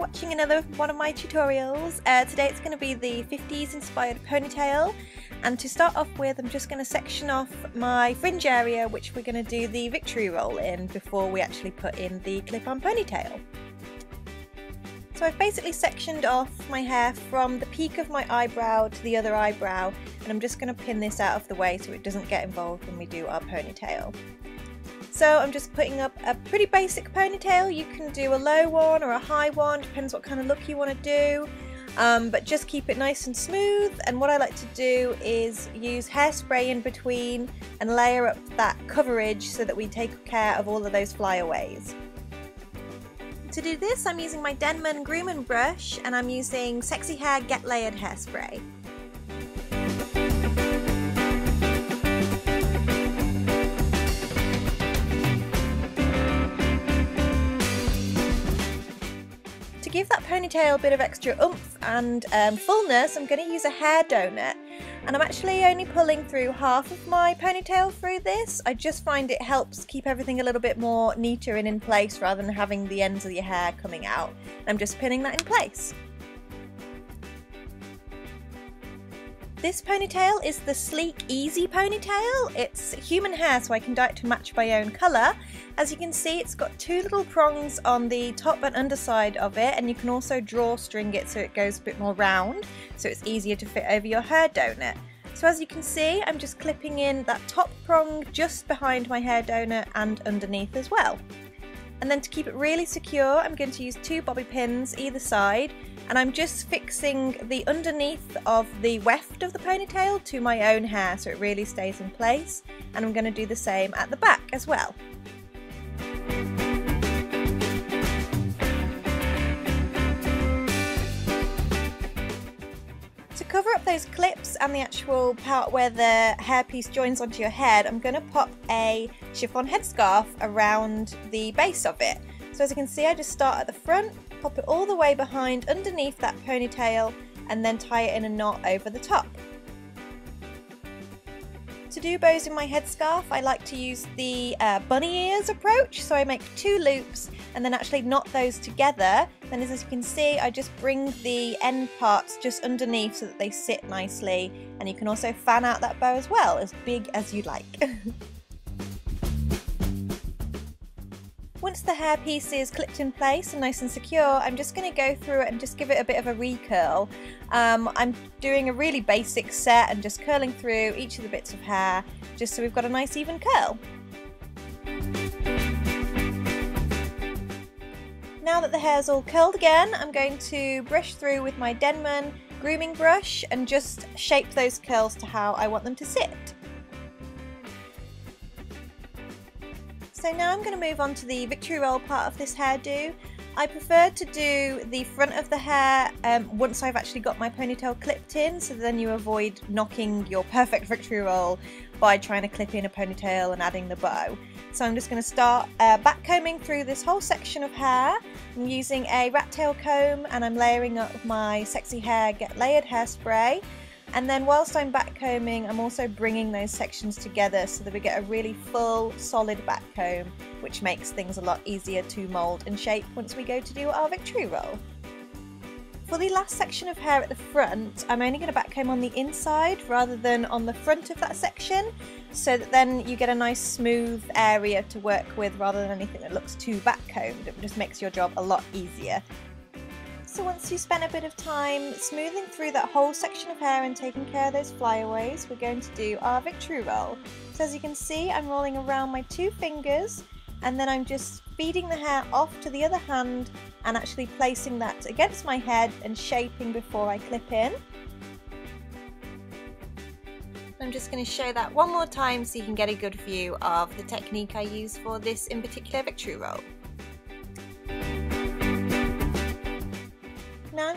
watching another one of my tutorials. Uh, today it's going to be the 50s inspired ponytail and to start off with I'm just going to section off my fringe area which we're going to do the victory roll in before we actually put in the clip-on ponytail. So I've basically sectioned off my hair from the peak of my eyebrow to the other eyebrow and I'm just going to pin this out of the way so it doesn't get involved when we do our ponytail. So I'm just putting up a pretty basic ponytail. You can do a low one or a high one, depends what kind of look you want to do. Um, but just keep it nice and smooth and what I like to do is use hairspray in between and layer up that coverage so that we take care of all of those flyaways. To do this I'm using my Denman Grooming brush and I'm using Sexy Hair Get Layered Hairspray. To give that ponytail a bit of extra oomph and um, fullness, I'm going to use a hair donut. And I'm actually only pulling through half of my ponytail through this. I just find it helps keep everything a little bit more neater and in place rather than having the ends of your hair coming out. I'm just pinning that in place. This ponytail is the Sleek EZ ponytail. It's human hair so I can dye it to match my own colour. As you can see it's got two little prongs on the top and underside of it and you can also drawstring it so it goes a bit more round so it's easier to fit over your hair donut. So as you can see I'm just clipping in that top prong just behind my hair donut and underneath as well. And then to keep it really secure, I'm going to use two bobby pins either side and I'm just fixing the underneath of the weft of the ponytail to my own hair so it really stays in place. And I'm going to do the same at the back as well. To cover up those clips and the actual part where the hairpiece joins onto your head, I'm going to pop a chiffon headscarf around the base of it. So as you can see, I just start at the front, pop it all the way behind underneath that ponytail, and then tie it in a knot over the top. To do bows in my headscarf, I like to use the uh, bunny ears approach. So I make two loops and then actually knot those together. Then as you can see, I just bring the end parts just underneath so that they sit nicely. And you can also fan out that bow as well, as big as you like. Once the hairpiece is clipped in place and nice and secure, I'm just going to go through it and just give it a bit of a recurl. Um, I'm doing a really basic set and just curling through each of the bits of hair just so we've got a nice even curl. Now that the hair's all curled again, I'm going to brush through with my Denman grooming brush and just shape those curls to how I want them to sit. So now I'm going to move on to the victory roll part of this hairdo. I prefer to do the front of the hair um, once I've actually got my ponytail clipped in so then you avoid knocking your perfect victory roll by trying to clip in a ponytail and adding the bow. So I'm just going to start uh, back combing through this whole section of hair. I'm using a rat tail comb and I'm layering up my sexy hair get layered hairspray and then whilst I'm back combing, I'm also bringing those sections together so that we get a really full, solid back comb, which makes things a lot easier to mould and shape once we go to do our victory roll. For the last section of hair at the front, I'm only going to back comb on the inside rather than on the front of that section, so that then you get a nice smooth area to work with rather than anything that looks too back combed. It just makes your job a lot easier. So once you spend a bit of time smoothing through that whole section of hair and taking care of those flyaways, we're going to do our victory roll. So as you can see, I'm rolling around my two fingers and then I'm just feeding the hair off to the other hand and actually placing that against my head and shaping before I clip in. I'm just going to show that one more time so you can get a good view of the technique I use for this in particular victory roll.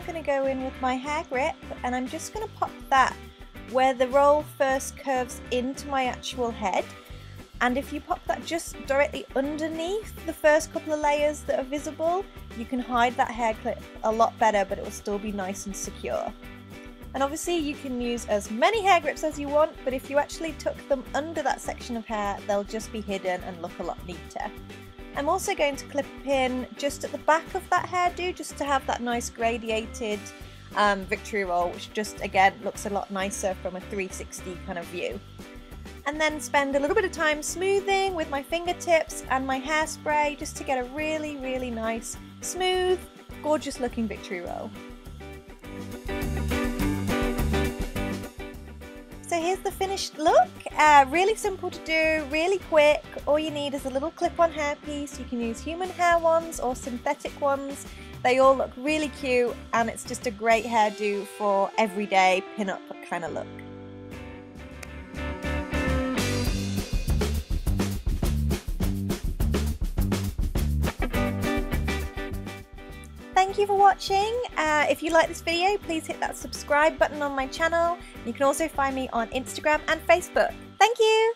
Going to go in with my hair grip and I'm just going to pop that where the roll first curves into my actual head and if you pop that just directly underneath the first couple of layers that are visible you can hide that hair clip a lot better but it will still be nice and secure. And obviously you can use as many hair grips as you want but if you actually tuck them under that section of hair they'll just be hidden and look a lot neater. I'm also going to clip a pin just at the back of that hairdo just to have that nice gradiated um, victory roll which just again looks a lot nicer from a 360 kind of view. And then spend a little bit of time smoothing with my fingertips and my hairspray just to get a really really nice smooth gorgeous looking victory roll. So here's the finished look. Uh, really simple to do, really quick. All you need is a little clip-on hairpiece. You can use human hair ones or synthetic ones. They all look really cute and it's just a great hairdo for everyday pin-up kind of look. Thank you for watching. Uh, if you like this video, please hit that subscribe button on my channel. You can also find me on Instagram and Facebook. Thank you!